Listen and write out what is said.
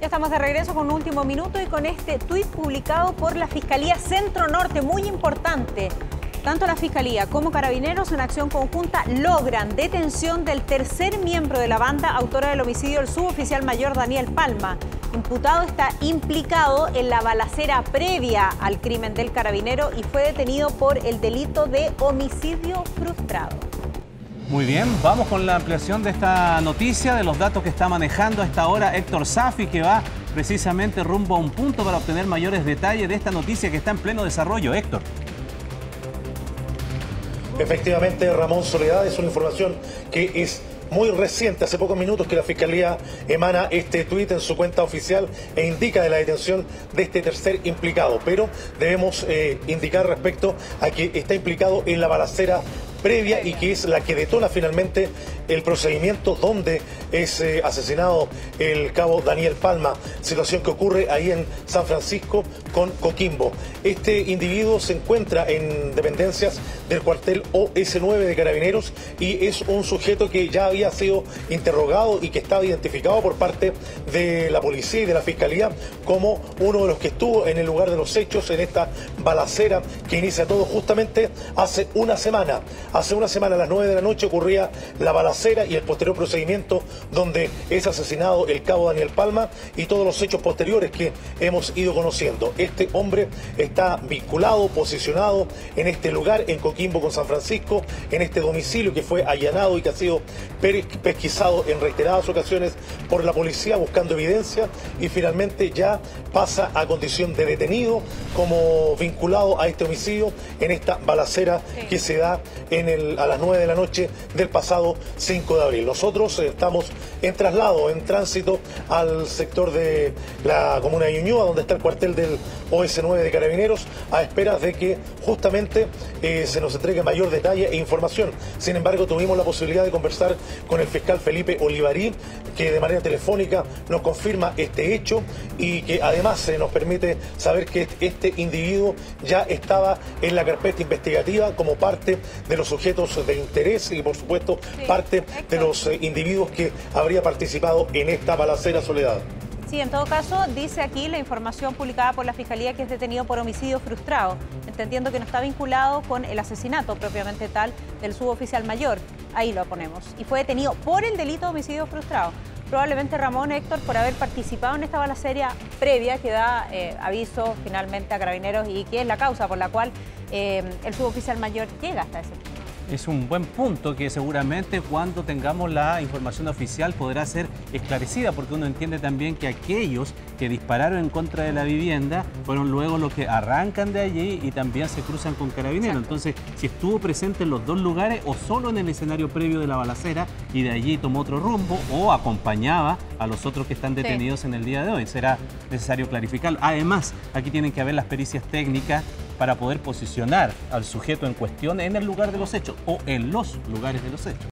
Ya estamos de regreso con un último minuto y con este tuit publicado por la Fiscalía Centro Norte, muy importante. Tanto la Fiscalía como Carabineros en acción conjunta logran detención del tercer miembro de la banda autora del homicidio del suboficial mayor Daniel Palma. Imputado está implicado en la balacera previa al crimen del carabinero y fue detenido por el delito de homicidio frustrado. Muy bien, vamos con la ampliación de esta noticia, de los datos que está manejando a esta hora Héctor Safi, que va precisamente rumbo a un punto para obtener mayores detalles de esta noticia que está en pleno desarrollo. Héctor. Efectivamente, Ramón Soledad es una información que es muy reciente, hace pocos minutos que la Fiscalía emana este tuit en su cuenta oficial e indica de la detención de este tercer implicado. Pero debemos eh, indicar respecto a que está implicado en la balacera previa y que es la que detona finalmente el procedimiento donde es eh, asesinado el cabo Daniel Palma, situación que ocurre ahí en San Francisco con Coquimbo. Este individuo se encuentra en dependencias del cuartel OS9 de Carabineros y es un sujeto que ya había sido interrogado y que estaba identificado por parte de la policía y de la fiscalía como uno de los que estuvo en el lugar de los hechos en esta balacera que inicia todo justamente hace una semana. Hace una semana a las 9 de la noche ocurría la balacera y el posterior procedimiento donde es asesinado el cabo Daniel Palma y todos los hechos posteriores que hemos ido conociendo. Este hombre está vinculado, posicionado en este lugar, en Coquimbo con San Francisco, en este domicilio que fue allanado y que ha sido pesquisado en reiteradas ocasiones por la policía buscando evidencia y finalmente ya pasa a condición de detenido como vinculado a este homicidio en esta balacera que se da en a las 9 de la noche del pasado 5 de abril. Nosotros estamos en traslado, en tránsito al sector de la comuna de Ñuñoa, donde está el cuartel del OS9 de Carabineros, a espera de que justamente eh, se nos entregue mayor detalle e información. Sin embargo, tuvimos la posibilidad de conversar con el fiscal Felipe Olivarí, que de manera telefónica nos confirma este hecho y que además se nos permite saber que este individuo ya estaba en la carpeta investigativa como parte de los sujetos de interés y por supuesto parte de los eh, individuos que habría participado en esta balacera soledad. Sí, en todo caso, dice aquí la información publicada por la Fiscalía que es detenido por homicidio frustrado, entendiendo que no está vinculado con el asesinato propiamente tal del suboficial mayor. Ahí lo ponemos. Y fue detenido por el delito de homicidio frustrado. Probablemente Ramón Héctor por haber participado en esta balacera previa que da eh, aviso finalmente a carabineros y que es la causa por la cual eh, el suboficial mayor llega hasta ese punto es un buen punto que seguramente cuando tengamos la información oficial podrá ser esclarecida, porque uno entiende también que aquellos que dispararon en contra de la vivienda fueron luego los que arrancan de allí y también se cruzan con carabineros. Entonces, si estuvo presente en los dos lugares o solo en el escenario previo de la balacera y de allí tomó otro rumbo o acompañaba a los otros que están detenidos en el día de hoy, será necesario clarificarlo. Además, aquí tienen que haber las pericias técnicas para poder posicionar al sujeto en cuestión en el lugar de los hechos o en los lugares de los hechos.